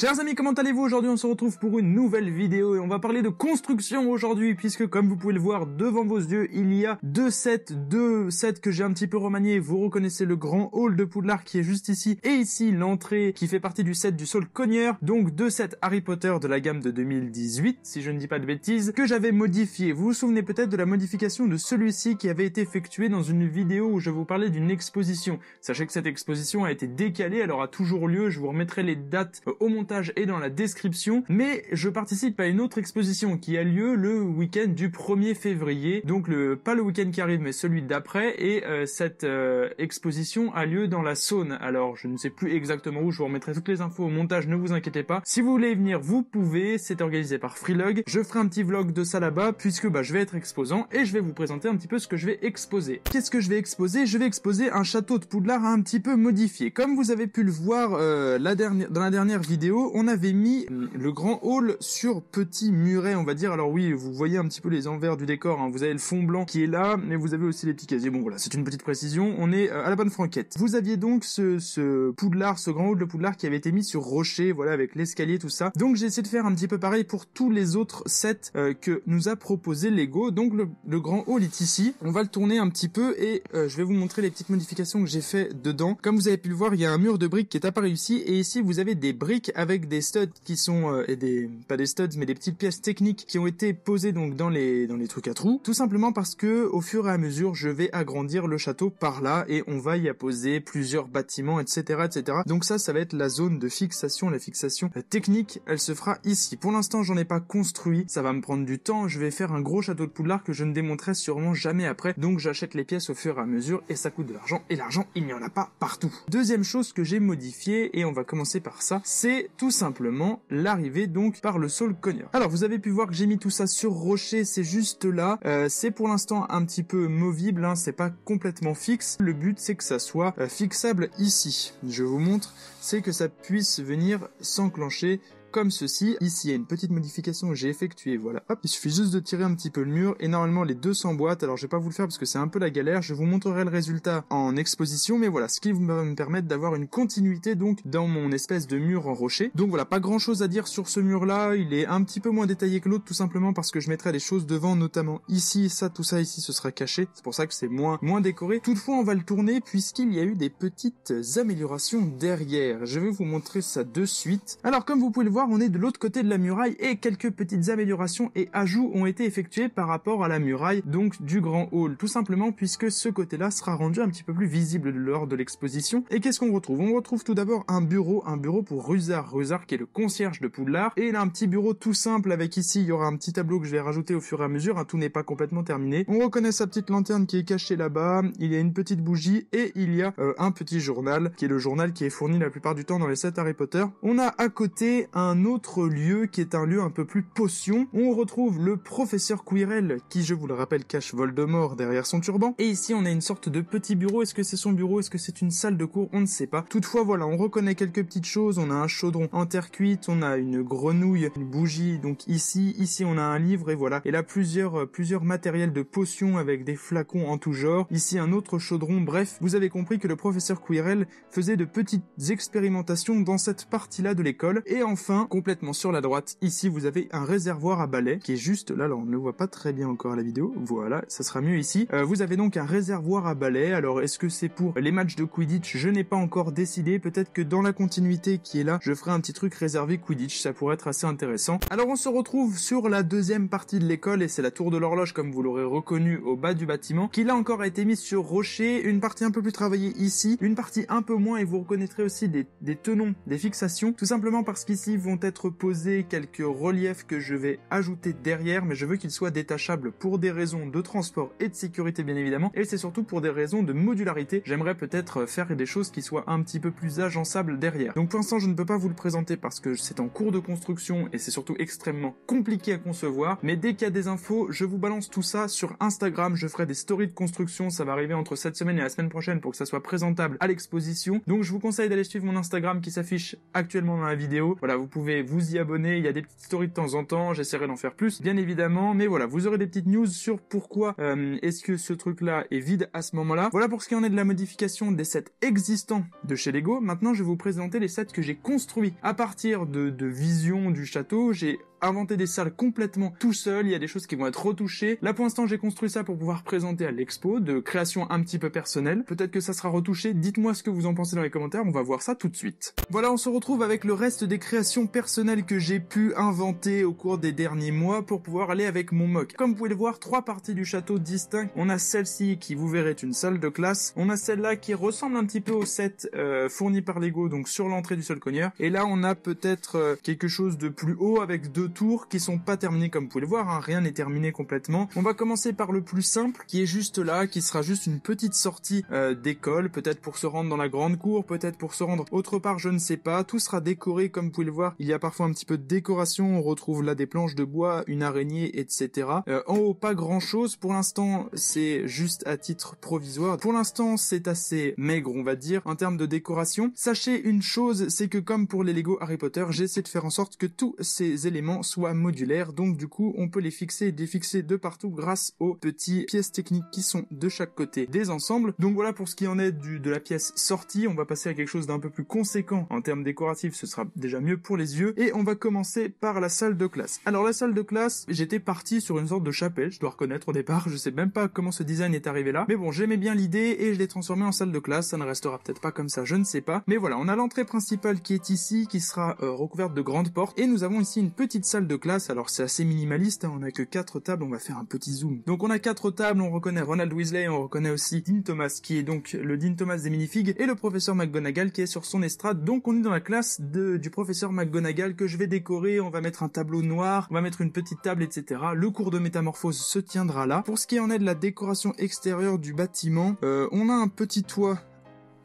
Chers amis, comment allez-vous aujourd'hui? On se retrouve pour une nouvelle vidéo et on va parler de construction aujourd'hui puisque comme vous pouvez le voir devant vos yeux, il y a deux sets, deux sets que j'ai un petit peu remaniés. Vous reconnaissez le grand hall de Poudlard qui est juste ici et ici l'entrée qui fait partie du set du Sol Cogneur. Donc deux sets Harry Potter de la gamme de 2018, si je ne dis pas de bêtises, que j'avais modifié. Vous vous souvenez peut-être de la modification de celui-ci qui avait été effectué dans une vidéo où je vous parlais d'une exposition. Sachez que cette exposition a été décalée, elle aura toujours lieu. Je vous remettrai les dates euh, au montage et dans la description, mais je participe à une autre exposition qui a lieu le week-end du 1er février, donc pas le week-end qui arrive mais celui d'après, et euh, cette euh, exposition a lieu dans la Saône. Alors je ne sais plus exactement où, je vous remettrai toutes les infos au montage, ne vous inquiétez pas. Si vous voulez venir, vous pouvez, c'est organisé par Freelog. Je ferai un petit vlog de ça là-bas puisque bah, je vais être exposant et je vais vous présenter un petit peu ce que je vais exposer. Qu'est-ce que je vais exposer? Je vais exposer un château de Poudlard un petit peu modifié. Comme vous avez pu le voir euh, dans la dernière vidéo, on avait mis le grand hall sur petit muret, on va dire. Alors oui, vous voyez un petit peu les envers du décor. Hein. Vous avez le fond blanc qui est là, mais vous avez aussi les petits casiers. Bon voilà, c'est une petite précision. On est euh, à la bonne franquette. Vous aviez donc ce, poudlard, ce grand hall de poudlard qui avait été mis sur rocher, voilà, avec l'escalier, tout ça. Donc j'ai essayé de faire un petit peu pareil pour tous les autres sets euh, que nous a proposé Lego. Donc le, grand hall est ici. On va le tourner un petit peu et euh, je vais vous montrer les petites modifications que j'ai fait dedans. Comme vous avez pu le voir, il y a un mur de briques qui est apparu ici et ici vous avez des briques avec avec des studs qui sont euh, et des pas des studs mais des petites pièces techniques qui ont été posées donc dans les dans les trucs à trous. Tout simplement parce que au fur et à mesure je vais agrandir le château par là et on va y apposer plusieurs bâtiments etc etc donc ça ça va être la zone de fixation. La fixation technique elle se fera ici. Pour l'instant j'en ai pas construit. Ça va me prendre du temps. Je vais faire un gros château de Poudlard que je ne démonterai sûrement jamais après. Donc j'achète les pièces au fur et à mesure et ça coûte de l'argent. Et l'argent il n'y en a pas partout. Deuxième chose que j'ai modifié et on va commencer par ça c'est tout simplement l'arrivée donc par le sol cogneur. Alors vous avez pu voir que j'ai mis tout ça sur rocher, c'est juste là. Euh, c'est pour l'instant un petit peu movible, hein, c'est pas complètement fixe. Le but c'est que ça soit euh, fixable ici. Je vous montre, c'est que ça puisse venir s'enclencher comme ceci. Ici, il y a une petite modification que j'ai effectuée, voilà. Hop, il suffit juste de tirer un petit peu le mur et normalement les deux s'emboîtent. Alors je vais pas vous le faire parce que c'est un peu la galère. Je vous montrerai le résultat en exposition, mais voilà, ce qui va me permettre d'avoir une continuité donc dans mon espèce de mur en rocher. Donc voilà, pas grand chose à dire sur ce mur là. Il est un petit peu moins détaillé que l'autre tout simplement parce que je mettrai des choses devant, notamment ici, ça, tout ça ici, ce sera caché. C'est pour ça que c'est moins, moins décoré. Toutefois, on va le tourner puisqu'il y a eu des petites améliorations derrière. Je vais vous montrer ça de suite. Alors comme vous pouvez le voir, on est de l'autre côté de la muraille et quelques petites améliorations et ajouts ont été effectués par rapport à la muraille donc du grand hall. Tout simplement puisque ce côté-là sera rendu un petit peu plus visible lors de l'exposition. Et qu'est-ce qu'on retrouve? On retrouve tout d'abord un bureau, un bureau pour Rusar. Rusar qui est le concierge de Poudlard. Et il a un petit bureau tout simple avec ici, il y aura un petit tableau que je vais rajouter au fur et à mesure. Hein, tout n'est pas complètement terminé. On reconnaît sa petite lanterne qui est cachée là-bas. Il y a une petite bougie et il y a euh, un petit journal qui est le journal qui est fourni la plupart du temps dans les sets Harry Potter. On a à côté un autre lieu qui est un lieu un peu plus potion. On retrouve le professeur Quirrell qui, je vous le rappelle, cache Voldemort derrière son turban. Et ici, on a une sorte de petit bureau. Est-ce que c'est son bureau? Est-ce que c'est une salle de cours? On ne sait pas. Toutefois, voilà, on reconnaît quelques petites choses. On a un chaudron en terre cuite, on a une grenouille, une bougie. Donc ici, ici, on a un livre et voilà. Et là, plusieurs, plusieurs matériels de potions avec des flacons en tout genre. Ici, un autre chaudron. Bref, vous avez compris que le professeur Quirrell faisait de petites expérimentations dans cette partie-là de l'école. Et enfin, complètement sur la droite, ici vous avez un réservoir à balai qui est juste là, on ne le voit pas très bien encore à la vidéo, voilà, ça sera mieux ici. Euh, vous avez donc un réservoir à balai, alors est-ce que c'est pour les matchs de Quidditch? Je n'ai pas encore décidé, peut-être que dans la continuité qui est là, je ferai un petit truc réservé Quidditch, ça pourrait être assez intéressant. Alors on se retrouve sur la deuxième partie de l'école et c'est la tour de l'horloge comme vous l'aurez reconnu au bas du bâtiment, qui là encore a été mise sur rocher, une partie un peu plus travaillée ici, une partie un peu moins. Et vous reconnaîtrez aussi des, des tenons, des fixations, tout simplement parce qu'ici être posés quelques reliefs que je vais ajouter derrière, mais je veux qu'ils soient détachables pour des raisons de transport et de sécurité bien évidemment, et c'est surtout pour des raisons de modularité. J'aimerais peut-être faire des choses qui soient un petit peu plus agençables derrière. Donc pour l'instant je ne peux pas vous le présenter parce que c'est en cours de construction et c'est surtout extrêmement compliqué à concevoir, mais dès qu'il y a des infos, je vous balance tout ça sur Instagram, je ferai des stories de construction, ça va arriver entre cette semaine et la semaine prochaine pour que ça soit présentable à l'exposition. Donc je vous conseille d'aller suivre mon Instagram qui s'affiche actuellement dans la vidéo. Voilà, vous pouvez vous y abonner. Il y a des petites stories de temps en temps. J'essaierai d'en faire plus, bien évidemment. Mais voilà, vous aurez des petites news sur pourquoi euh, est-ce que ce truc-là est vide à ce moment-là. Voilà pour ce qui en est de la modification des sets existants de chez Lego. Maintenant, je vais vous présenter les sets que j'ai construits à partir de, de du château. J'ai inventer des salles complètement tout seul, il y a des choses qui vont être retouchées. Là pour l'instant j'ai construit ça pour pouvoir présenter à l'expo, de création un petit peu personnelle. Peut-être que ça sera retouché, dites-moi ce que vous en pensez dans les commentaires, on va voir ça tout de suite. Voilà, on se retrouve avec le reste des créations personnelles que j'ai pu inventer au cours des derniers mois pour pouvoir aller avec mon mock. Comme vous pouvez le voir, trois parties du château distinctes. On a celle-ci qui vous verrez est une salle de classe. On a celle-là qui ressemble un petit peu au set euh, fourni par Lego, donc sur l'entrée du sol cogneur. Et là on a peut-être euh, quelque chose de plus haut avec deux tours qui sont pas terminés comme vous pouvez le voir, hein. rien n'est terminé complètement. On va commencer par le plus simple qui est juste là, qui sera juste une petite sortie euh, d'école, peut-être pour se rendre dans la grande cour, peut-être pour se rendre autre part, je ne sais pas. Tout sera décoré comme vous pouvez le voir. Il y a parfois un petit peu de décoration, on retrouve là des planches de bois, une araignée, etc. Euh, en haut, pas grand chose. Pour l'instant, c'est juste à titre provisoire. Pour l'instant, c'est assez maigre, on va dire, en termes de décoration. Sachez une chose, c'est que comme pour les Lego Harry Potter, j'essaie de faire en sorte que tous ces éléments soient modulaires, donc du coup on peut les fixer et défixer de partout grâce aux petites pièces techniques qui sont de chaque côté des ensembles. Donc voilà pour ce qui en est du, de la pièce sortie, on va passer à quelque chose d'un peu plus conséquent en termes décoratifs, ce sera déjà mieux pour les yeux, et on va commencer par la salle de classe. Alors la salle de classe, j'étais parti sur une sorte de chapelle, je dois reconnaître au départ, je sais même pas comment ce design est arrivé là, mais bon j'aimais bien l'idée et je l'ai transformé en salle de classe, ça ne restera peut-être pas comme ça, je ne sais pas, mais voilà, on a l'entrée principale qui est ici, qui sera euh, recouverte de grandes portes, et nous avons ici une petite salle de classe. Alors c'est assez minimaliste, hein. on a que quatre tables, on va faire un petit zoom. Donc on a quatre tables, on reconnaît Ronald Weasley, on reconnaît aussi Dean Thomas qui est donc le Dean Thomas des minifigs et le professeur McGonagall qui est sur son estrade. Donc on est dans la classe du professeur McGonagall que je vais décorer, on va mettre un tableau noir, on va mettre une petite table, etc. Le cours de métamorphose se tiendra là. Pour ce qui en est de la décoration extérieure du bâtiment, euh, on a un petit toit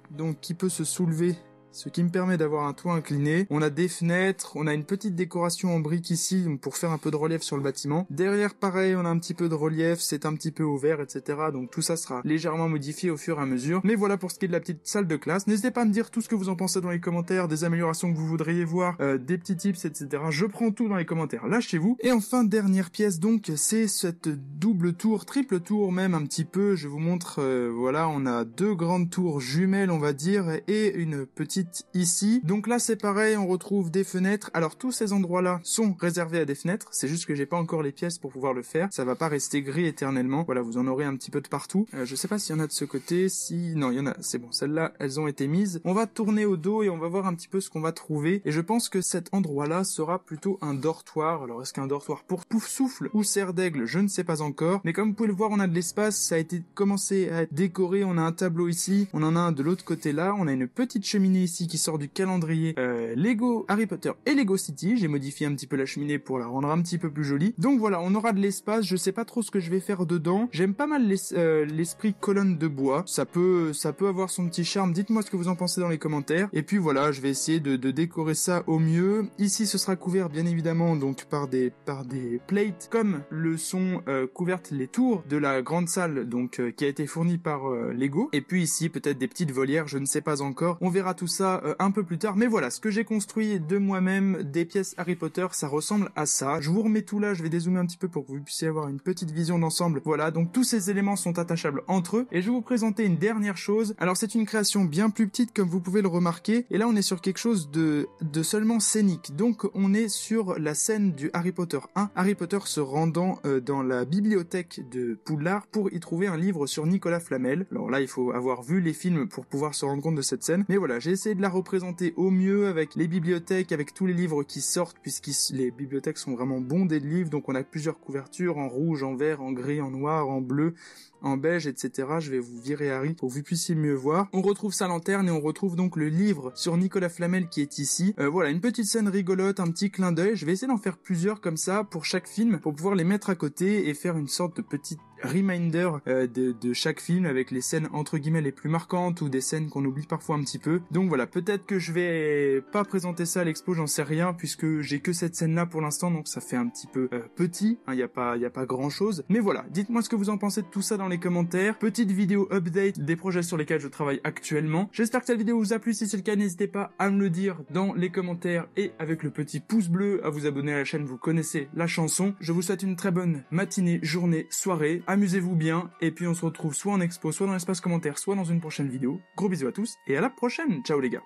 donc qui peut se soulever ce qui me permet d'avoir un toit incliné. On a des fenêtres, on a une petite décoration en briques ici pour faire un peu de relief sur le bâtiment. Derrière, pareil, on a un petit peu de relief, c'est un petit peu ouvert, etc. Donc tout ça sera légèrement modifié au fur et à mesure. Mais voilà pour ce qui est de la petite salle de classe. N'hésitez pas à me dire tout ce que vous en pensez dans les commentaires, des améliorations que vous voudriez voir, euh, des petits tips, etc. Je prends tout dans les commentaires, lâchez-vous. Et enfin, dernière pièce donc, c'est cette double tour, triple tour même un petit peu. Je vous montre, euh, voilà, on a deux grandes tours jumelles, on va dire, et une petite ici. Donc là c'est pareil, on retrouve des fenêtres. Alors tous ces endroits-là sont réservés à des fenêtres. C'est juste que j'ai pas encore les pièces pour pouvoir le faire. Ça va pas rester gris éternellement. Voilà, vous en aurez un petit peu de partout. Euh, je sais pas s'il y en a de ce côté. Si non, il y en a. C'est bon. Celles-là, elles ont été mises. On va tourner au dos et on va voir un petit peu ce qu'on va trouver. Et je pense que cet endroit-là sera plutôt un dortoir. Alors est-ce qu'un dortoir pour pouf souffle ou serre d'aigle? Je ne sais pas encore. Mais comme vous pouvez le voir, on a de l'espace. Ça a été commencé à être décoré. On a un tableau ici. On en a un de l'autre côté là. On a une petite cheminée ici qui sort du calendrier euh, Lego Harry Potter et Lego City. J'ai modifié un petit peu la cheminée pour la rendre un petit peu plus jolie. Donc voilà, on aura de l'espace. Je sais pas trop ce que je vais faire dedans. J'aime pas mal euh, l'esprit colonne de bois. Ça peut, ça peut avoir son petit charme. Dites-moi ce que vous en pensez dans les commentaires. Et puis voilà, je vais essayer de, décorer ça au mieux. Ici, ce sera couvert bien évidemment donc par des, par des plates comme le sont euh, couvertes les tours de la grande salle donc qui a été fournie par Lego. Et puis ici, peut-être des petites volières. Je ne sais pas encore. On verra tout ça un peu plus tard. Mais voilà, ce que j'ai construit de moi-même, des pièces Harry Potter, ça ressemble à ça. Je vous remets tout là, je vais dézoomer un petit peu pour que vous puissiez avoir une petite vision d'ensemble. Voilà, donc tous ces éléments sont attachables entre eux. Et je vais vous présenter une dernière chose. Alors c'est une création bien plus petite comme vous pouvez le remarquer. Et là on est sur quelque chose de, seulement scénique. Donc on est sur la scène du Harry Potter 1. Harry Potter se rendant euh, dans la bibliothèque de Poudlard pour y trouver un livre sur Nicolas Flamel. Alors là il faut avoir vu les films pour pouvoir se rendre compte de cette scène. Mais voilà, j'ai de la représenter présenter au mieux avec les bibliothèques, avec tous les livres qui sortent, puisque les bibliothèques sont vraiment bondées de livres, donc on a plusieurs couvertures en rouge, en vert, en gris, en noir, en bleu, en beige, etc. Je vais vous virer Harry pour que vous puissiez mieux voir. On retrouve sa lanterne et on retrouve donc le livre sur Nicolas Flamel qui est ici. Euh, voilà, une petite scène rigolote, un petit clin d'œil. Je vais essayer d'en faire plusieurs comme ça pour chaque film pour pouvoir les mettre à côté et faire une sorte de petite reminder de, de chaque film avec les scènes entre guillemets les plus marquantes ou des scènes qu'on oublie parfois un petit peu. Donc voilà, peut-être que je vais pas présenter ça à l'expo, j'en sais rien puisque j'ai que cette scène là pour l'instant donc ça fait un petit peu petit, il hein, n'y a pas il a pas grand chose. Mais voilà, dites-moi ce que vous en pensez de tout ça dans les commentaires. Petite vidéo update des projets sur lesquels je travaille actuellement. J'espère que cette vidéo vous a plu, si c'est le cas n'hésitez pas à me le dire dans les commentaires et avec le petit pouce bleu à vous abonner à la chaîne, vous connaissez la chanson. Je vous souhaite une très bonne matinée, journée, soirée, amusez-vous bien et puis on se retrouve soit en expo, soit dans l'espace commentaire, soit dans une prochaine vidéo. Gros bisous à tous et à la prochaine, ciao les gars